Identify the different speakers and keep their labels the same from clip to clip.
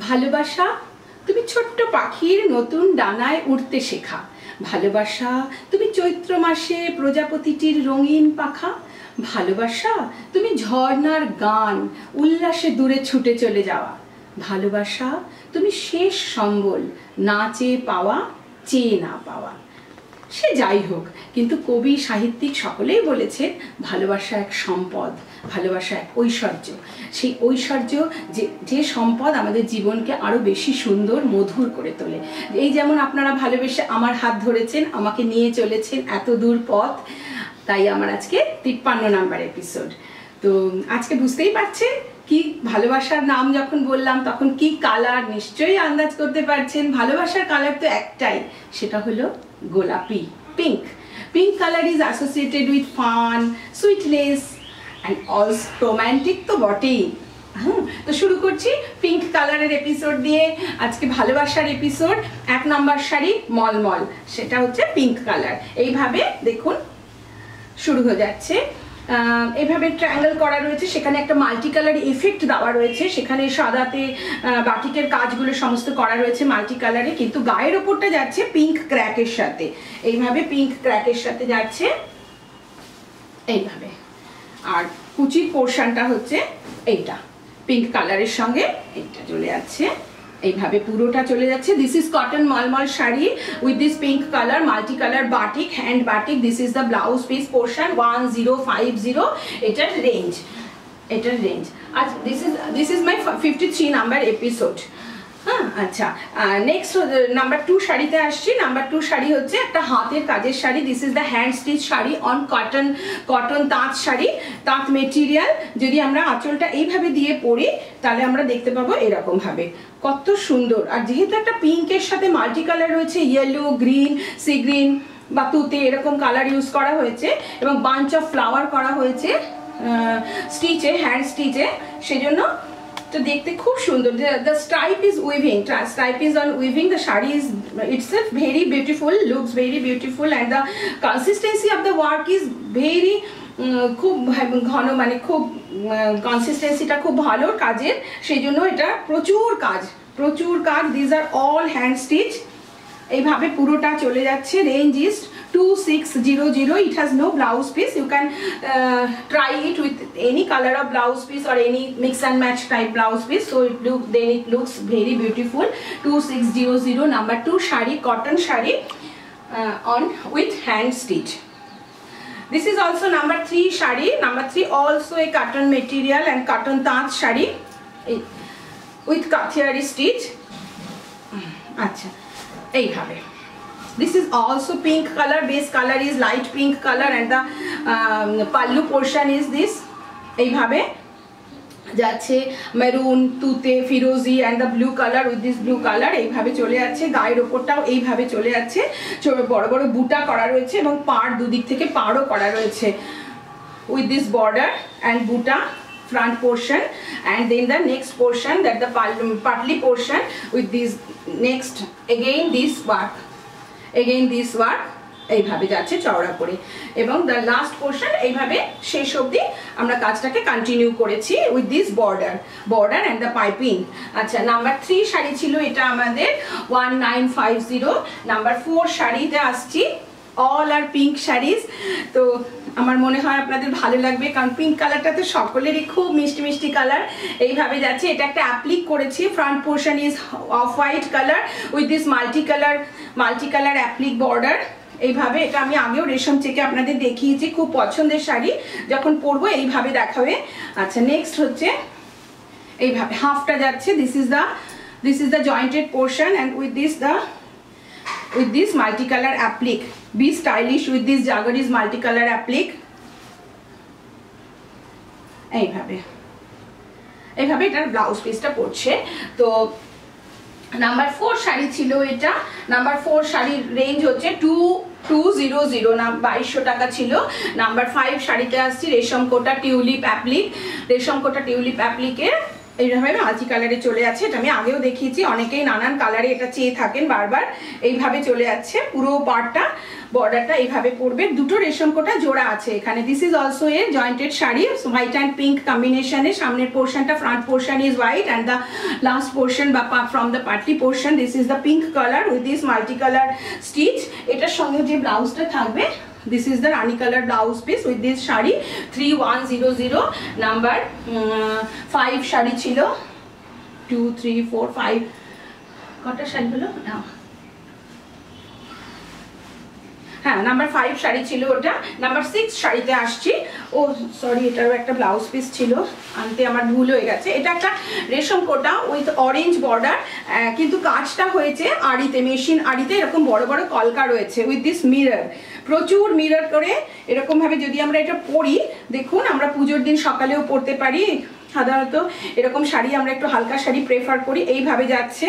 Speaker 1: ভালোবাসা? তুমি ছোট্ট পাখির নতুন ডানায় উঠতে শেখা। ভালোবাসা, তুমি চৈত্র মাসে প্রজাপতিটির রঙিন পাখা। ভালোবাসা, তুমি ঝর্নার গান, উল্লাসে দূরে ছুটে চলে যাওয়া। ভালোবাসা, তুমি শেষ সম্বল, না চেয়ে পাওয়া, চেয়ে না পাওয়া। সে যাই হোক, কিন্তু কবি, সাহিত্যিক সকলেই বলেছেন, ভালোবাসা এক সম্পদ, ভালোবাসা এক ঐশ্বর্য। সেই ঐশ্বর্য যে যে সম্পদ আমাদের জীবনকে আরও বেশি সুন্দর, মধুর করে তোলে। এই যেমন আপনারা ভালোবেসে আমার হাত ধরেছেন, আমাকে নিয়ে চলেছেন এত দূর পথ, তাই আমার আজকে তিপ্পান্ন নাম্বার এপিসোড। তো আজকে বুঝতেই পারছেন কি ভালোবাসার নাম যখন বললাম, তখন কি কালার নিশ্চয়ই আন্দাজ করতে পারছেন। ভালোবাসার কালার তো একটাই, সেটা হলো গোলাপি pink pink colour is associated with fun sweetness and also romantic তো বটেই। তো শুরু করছি পিঙ্ক কালারের এপিসোড দিয়ে। আজকে ভালোবাসার এপিসোড এক নম্বর শাড়ি মলমল। সেটা হচ্ছে পিঙ্ক কালার এইভাবে দেখুন, শুরু হয়ে যাচ্ছে। এভাবে ট্রায়াঙ্গেল করা রয়েছে। সেখানে একটা মাল্টি কালার এফেক্ট দেওয়া রয়েছে। সেখানে সাদাতে বাটিকের কাজগুলো সমস্ত করা রয়েছে মাল্টি কালারে কিন্তু গায়ের ওপরটা যাচ্ছে পিঙ্ক ক্র্যাকের সাথে। এইভাবে পিঙ্ক ক্র্যাকের সাথে যাচ্ছে। এইভাবে। আর কুচির পোর্শনটা হচ্ছে এইটা। পিঙ্ক কালারের সঙ্গে এইটা চলে যাচ্ছে। এইভাবে পুরোটা চলে যাচ্ছে। This is cotton mulmul sari with this pink colour multi colour batik hand batik this is the blouse piece portion one zero five zero এটার রেঞ্জ এটার রেঞ্জ আচ্ছা this is this is my fifty three number episode হ্যাঁ আচ্ছা। Next number two শাড়িতে আসছি। Number two sari হচ্ছে একটা হাতের কাজের sari. This is the hand stitch sari on cotton cotton তাঁত শাড়ি, তাঁত মেটেরিয়াল যদি আমরা আঁচলটা এইভাবে দিয়ে পরি, তাহলে আমরা দেখতে পাবো এরকমভাবে। কত সুন্দর। আর যেহেতু একটা পিঙ্কের সাথে মাল্টি কালার রয়েছে ইয়েলো গ্রিন সি গ্রিন বা তুতে এরকম কালার ইউজ করা হয়েছে এবং বাঞ্চ অফ ফ্লাওয়ার করা হয়েছে স্টিচে হ্যান্ড স্টিচে সেজন্য তো দেখতে খুব সুন্দর। The stripe is weaving stripe is on weaving the sari is it's F very beautiful looks very beautiful and the consistency of the work is very খুব ঘন মানে খুব কনসিস্টেন্সিটা খুব ভালো কাজের। সেই জন্য এটা প্রচুর কাজ প্রচুর কাজ। These are all hand stitch এইভাবে পুরোটা চলে যাচ্ছে। Range is 2600 it has no blouse piece you can uh, try it with any color of blouse piece or any mix and match type blouse piece so it look then it looks very beautiful 2600 number two shari cotton shari uh, on with hand stitch this is also number three shari number three also a cotton material and cotton taat shari with kathiari stitch Achha. এইভাবে this is also pink color base color is light pink color and the um, pallu portion is this এইভাবে যাচ্ছে maroon তুতে ফিরোজি and the blue colour with this blue colour এইভাবে চলে যাচ্ছে গায়ের ওপরটাও এইভাবে চলে যাচ্ছে বড় বড় বুটা করা রয়েছে এবং পাড় দুদিক থেকে পাড়ও করা রয়েছে with this border and buta front portion and then the next portion that the partly portion with this next again this work again this work এইভাবে যাচ্ছে, চওড়া করে। এবং দ্য লাস্ট পোর্শন এইভাবে শেষ অবধি আমরা কাজটাকে কন্টিনিউ করেছি with this border border and the piping আচ্ছা নাম্বার থ্রি শাড়ি ছিল এটা আমাদের one nine five zero number four শাড়িতে আসছি অল আর পিঙ্ক শাড়িজ তো আমার মনে হয় আপনাদের ভালো লাগবে, কারণ পিঙ্ক কালারটা তো সকলেরই খুব মিষ্টি মিষ্টি কালার এইভাবে যাচ্ছে, এটা একটা অ্যাপ্লিক করেছি front portion is of white colour with this multi colour multi colour applique border এইভাবে এটা আমি আগেও রেশম চেকে আপনাদের দেখিয়েছি, খুব পছন্দের শাড়ি, যখন পরবো এইভাবে দেখাবে। আচ্ছা নেক্সট হচ্ছে, এইভাবে হাফটা যাচ্ছে this is the this is the jointed portion and with this the with this multicolor applique be stylish with this jaggeries multicolor applique. এইভাবে। এইভাবে এটার ব্লাউজ পিসটা পড়ছে তো নাম্বার ফোর শাড়ি ছিল এটা। নাম্বার ফোর শাড়ির রেঞ্জ হচ্ছে টু টু জিরো জিরো না বাইশশো টাকা ছিল। নাম্বার ফাইভ শাড়িতে আসছি রেশম কোটা টিউলিপ অ্যাপ্লিক রেশম কোটা টিউলিপ অ্যাপ্লিকের এইভাবে মাল্টি কালারে চলে যাচ্ছে, এটা আমি আগেও দেখিয়েছি, অনেকেই নানান কালারে এটা চেয়ে থাকেন বারবার, এইভাবে চলে যাচ্ছে, পুরো পার্টটা বর্ডারটা এইভাবে পড়বে। দুটো রেশম কোটা জোড়া আছে এখানে। This is also a jointed sari white and pink কম্বিনেশনে সামনের পোর্শনটা front portion is white and the last portion বা from the party portion this is the pink colour with this multi colour stitch এটার সঙ্গে যে ব্লাউজটা থাকবে this is the rani color blouse piece with this shari 3100 number uh, 5 shari chilo 2 3 4 5 কটা শাড়ি হলো না হ্যাঁ নাম্বার ফাইভ শাড়ি ছিল ওটা। নাম্বার সিক্স শাড়িতে আসছি। ও সরি এটারও একটা ব্লাউজ পিস ছিল। আনতে আমার ভুল হয়ে গেছে। এটা একটা রেশম কোটা উইথ অরেঞ্জ বর্ডার কিন্তু কাজটা হয়েছে আড়িতে, মেশিন আড়িতে, এরকম বড় বড় কলকা রয়েছে উইথ দিস মিরর প্রচুর মিরর করে এরকমভাবে যদি আমরা এটা পরি, দেখুন, আমরা পুজোর দিন সকালেও পরতে পারি। সাধারণত এরকম শাড়ি আমরা একটু হালকা শাড়ি প্রেফার করি। এইভাবে যাচ্ছে।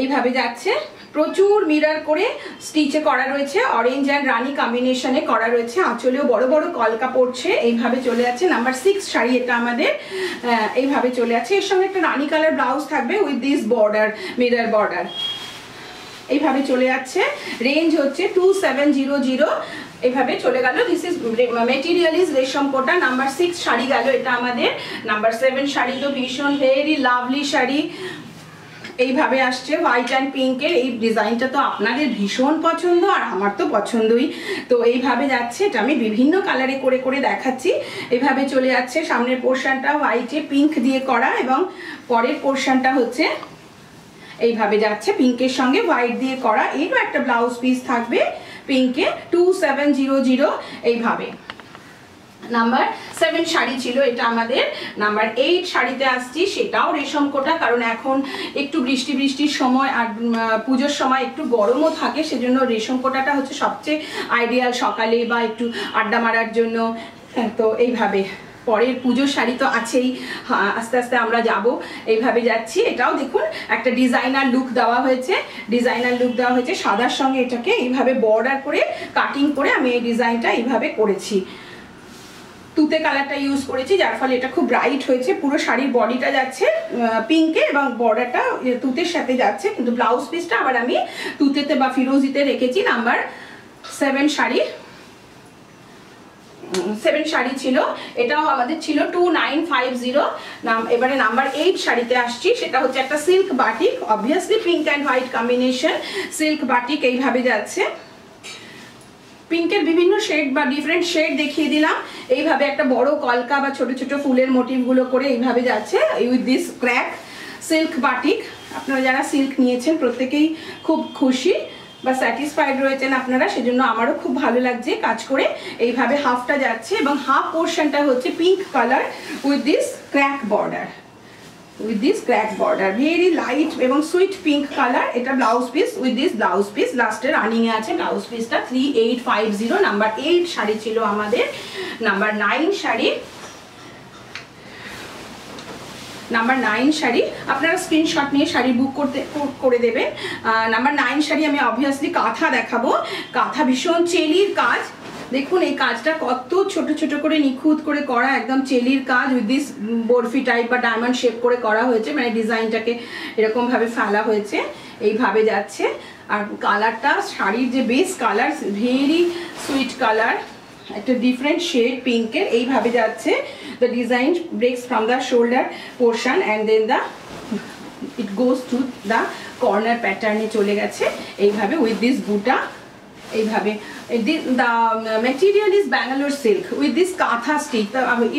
Speaker 1: এইভাবে যাচ্ছে। প্রচুর মিরার করে স্টিচে করা রয়েছে। অরেঞ্জ অ্যান্ড রানি কম্বিনেশনে করা রয়েছে। আঁচলেও বড় বড় কলকা পড়ছে। এইভাবে চলে যাচ্ছে। নাম্বার সিক্স শাড়ি এটা আমাদের এইভাবে চলে যাচ্ছে। এর সঙ্গে একটা রানি কালার ব্লাউজ থাকবে with this border mirror border এইভাবে চলে যাচ্ছে। রেঞ্জ হচ্ছে টু সেভেন জিরো জিরো এভাবে চলে গেল। দিস ইজ মেটেরিয়াল ইজ রেশম কোটা। নাম্বার সিক্স শাড়ি গেল এটা আমাদের। নাম্বার সেভেন শাড়ি তো ভীষণ ভেরি লাভলি শাড়ি। এইভাবে আসছে হোয়াইট অ্যান্ড পিঙ্কের এই ডিজাইনটা তো আপনাদের ভীষণ পছন্দ আর আমার তো পছন্দই। তো এইভাবে যাচ্ছে, এটা আমি বিভিন্ন কালারে করে করে দেখাচ্ছি। এইভাবে চলে যাচ্ছে, সামনের পোর্শনটা হোয়াইটে পিঙ্ক দিয়ে করা এবং পরের পোর্শনটা হচ্ছে এইভাবে যাচ্ছে পিঙ্কের সঙ্গে হোয়াইট দিয়ে করা। এরও একটা ব্লাউজ পিস থাকবে পিঙ্কে টু সেভেন জিরো জিরো এইভাবে। নাম্বার সেভেন শাড়ি ছিল এটা আমাদের। নাম্বার এইট শাড়িতে আসছি সেটাও রেশম কোটা কারণ এখন একটু বৃষ্টি বৃষ্টির সময় আর পুজোর সময় একটু গরমও থাকে সেজন্য রেশম কোটাটা হচ্ছে সবচেয়ে আইডিয়াল সকালে বা একটু আড্ডা মারার জন্য। হ্যাঁ, তো এইভাবে। পরের পুজোর শাড়ি তো আছেই। আস্তে আস্তে আমরা যাব। এইভাবে যাচ্ছি। এটাও দেখুন একটা ডিজাইনার লুক দেওয়া হয়েছে। ডিজাইনার লুক দেওয়া হয়েছে। সাদার সঙ্গে এটাকে এইভাবে বর্ডার করে কাটিং করে আমি এই ডিজাইনটা এইভাবে করেছি। তুতে কালারটা ইউজ করেছি, যার ফলে এটা খুব ব্রাইট হয়েছে। পুরো শাড়ির বডিটা যাচ্ছে পিঙ্কে এবং বর্ডারটা তুতের সাথে যাচ্ছে। কিন্তু ব্লাউজ পিসটা আবার আমি তুতেতে বা ফিরোজিতে রেখেছি number seven sari. Seven sari ছিল। এটাও আমাদের ছিল টু নাইন ফাইভ জিরো এবারে নাম্বার এইট শাড়িতে আসছি, সেটা হচ্ছে একটা silk batik obviously pink and white combination silk batik এইভাবে যাচ্ছে। পিঙ্কের বিভিন্ন শেড বা ডিফারেন্ট শেড দেখিয়ে দিলাম। এইভাবে একটা বড় কলকা বা ছোট ছোট ফুলের মোটিভগুলো করে এইভাবে যাচ্ছে with this crack silk batik আপনারা যারা সিল্ক নিয়েছেন প্রত্যেকেই খুব খুশি বা স্যাটিসফাইড রয়েছেন আপনারা, সেজন্য আমারও খুব ভালো লাগছে কাজ করে। এইভাবে হাফটা যাচ্ছে এবং হাফ পোর্শনটা হচ্ছে pink colour with this crack border with this crack border very light এবং সুইট পিঙ্ক কালার এটা blouse piece with this blouse piece লাস্টে রানিং এ আছে ব্লাউজ পিসটা three eight five zero number eight sari ছিল আমাদের number nine sari number nine sari, আপনারা screenshot নিয়ে শাড়ি বুক করতে, করে দেবেন। নাম্বার নাইন শাড়ি আমি অবভিয়াসলি কাঁথা দেখাবো। কাঁথা ভীষণ চেলির কাজ। দেখুন, এই কাজটা কত ছোট ছোট করে নিখুঁত করে করা, একদম চেলির কাজ উইথ দিস বরফি টাইপ বা ডায়মন্ড শেপ করে করা হয়েছে মানে ডিজাইনটাকে এরকমভাবে ফেলা হয়েছে, এইভাবে যাচ্ছে। আর কালারটা শাড়ির যে base colour very sweet colour একটা ডিফারেন্ট শেড পিঙ্কের এইভাবে যাচ্ছে। The design breaks from the shoulder portion and then the it goes to the corner প্যাটার্নে চলে গেছে। এইভাবে উইথ দিস বুটা এইভাবে। The material is Bangalore silk with this kantha stitch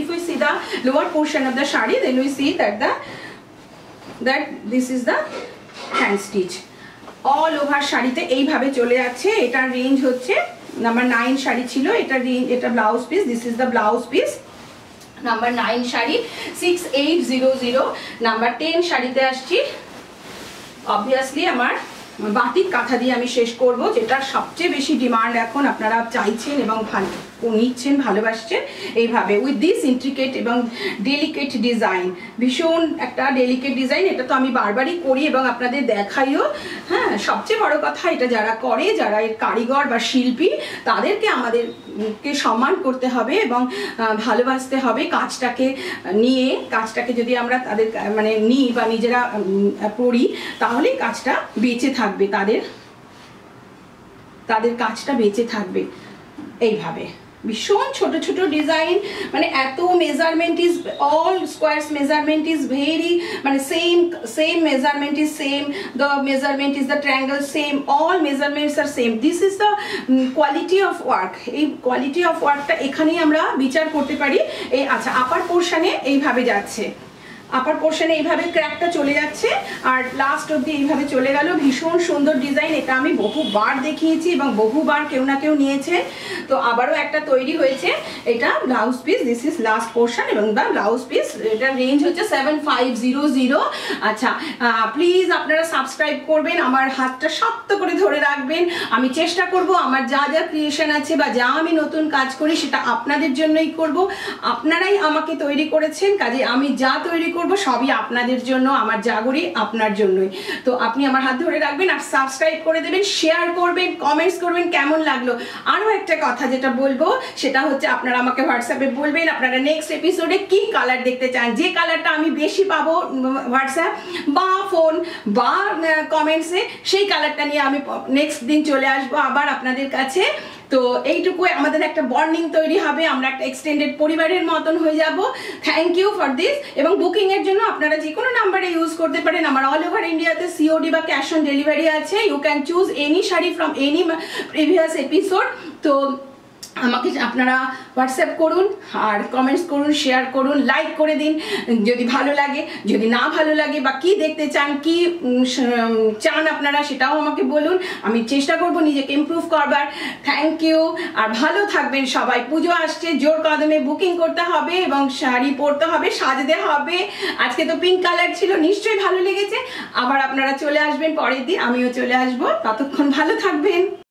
Speaker 1: if we see the lower portion of the sari then we see that the that this is the hand stitch all over শাড়িতে এইভাবে চলে যাচ্ছে। এটার range হচ্ছে number nine sari ছিল, এটা range এটা blouse piece this is the blouse piece number nine sari six eight zero zero number ten শাড়িতে আসছি। অবভিয়াসলি আমার বাটিক কাঁথা দিয়ে আমি শেষ করব যেটা সবচেয়ে বেশি ডিমান্ড এখন আপনারা চাইছেন এবং ভালো। নিচ্ছেন ভালোবাসছেন এইভাবে উইথ দিস ইন্ট্রিকেট এবং ডেলিকেট ডিজাইন ভীষণ একটা ডেলিকেট ডিজাইন এটা তো আমি বারবারই করি এবং আপনাদের দেখাইও। হ্যাঁ সবচেয়ে বড় কথা এটা যারা করে, যারা এর কারিগর বা শিল্পী, তাদেরকে আমাদেরকে সম্মান করতে হবে এবং ভালোবাসতে হবে কাজটাকে নিয়ে। কাজটাকে যদি আমরা তাদের মানে নিই বা নিজেরা পড়ি তাহলেই কাজটা বেঁচে থাকবে। তাদের তাদের কাজটা বেঁচে থাকবে। এইভাবে। ভীষণ ছোট ছোট ডিজাইন মানে এত measurement is all squares measurement is very মানে same same measurement is same the measurement is the triangle same all measurements are same this is the quality of work এই কোয়ালিটি অফ ওয়ার্কটা এখানেই আমরা বিচার করতে পারি। এই আচ্ছা আপার পোর্শানে এইভাবে যাচ্ছে। আপার পোর্শনে এইভাবে ক্র্যাকটা চলে যাচ্ছে। আর লাস্ট অব্দি এইভাবে চলে গেল। ভীষণ সুন্দর ডিজাইন এটা আমি বহুবার দেখিয়েছি এবং বহুবার কেউ না কেউ নিয়েছে। তো আবারও একটা তৈরি হয়েছে। এটা blouse piece this is last portion এবং দ্য ব্লাউজ পিস এটার রেঞ্জ হচ্ছে সেভেন ফাইভ জিরো জিরো আচ্ছা প্লিজ আপনারা সাবস্ক্রাইব করবেন, আমার হাতটা শক্ত করে ধরে রাখবেন। আমি চেষ্টা করব আমার যা যা ক্রিয়েশন আছে বা যা আমি নতুন কাজ করি সেটা আপনাদের জন্যই করব। আপনারাই আমাকে তৈরি করেছেন, কাজে আমি যা তৈরি করব সবই আপনাদের জন্য, আমার জাগরি আপনার জন্যই। তো আপনি আমার হাত ধরে রাখবেন আর সাবস্ক্রাইব করে দেবেন শেয়ার করবেন কমেন্টস করবেন, কেমন লাগল? আরও একটা কথা যেটা বলব, সেটা হচ্ছে আপনারা আমাকে হোয়াটসঅ্যাপে বলবেন, আপনারা নেক্সট এপিসোডে কি কালার দেখতে চান? যে কালারটা আমি বেশি পাবো হোয়াটসঅ্যাপ বা ফোন বা কমেন্টসে সেই কালারটা নিয়ে আমি নেক্সট দিন চলে আসব আবার আপনাদের কাছে। তো এইটুকুই আমাদের একটা বর্নিং তৈরি হবে, আমরা একটা এক্সটেন্ডেড পরিবারের মতন হয়ে যাব। থ্যাংক ইউ ফর দিস এবং বুকিংয়ের জন্য আপনারা যে কোনো নাম্বারে ইউজ করতে পারেন। আমার অল ওভার ইন্ডিয়াতে সিওডি বা ক্যাশ অন ডেলিভারি আছে। You can choose any sari from any previous episode তো আমাকে আপনারা হোয়াটসঅ্যাপ করুন আর কমেন্টস করুন শেয়ার করুন লাইক করে দিন, যদি ভালো লাগে। যদি না ভালো লাগে বা কি দেখতে চান, কি চান আপনারা সেটাও আমাকে বলুন। আমি চেষ্টা করব নিজেকে ইমপ্রুভ করবার। থ্যাংক ইউ আর ভালো থাকবেন সবাই। পুজো আসছে, জোর কদমে বুকিং করতে হবে এবং শাড়ি পরতে হবে, সাজতে হবে। আজকে তো পিঙ্ক কালার ছিল, নিশ্চয়ই ভালো লেগেছে। আবার আপনারা চলে আসবেন পরের দিন, আমিও চলে আসব। ততক্ষণ ভালো থাকবেন।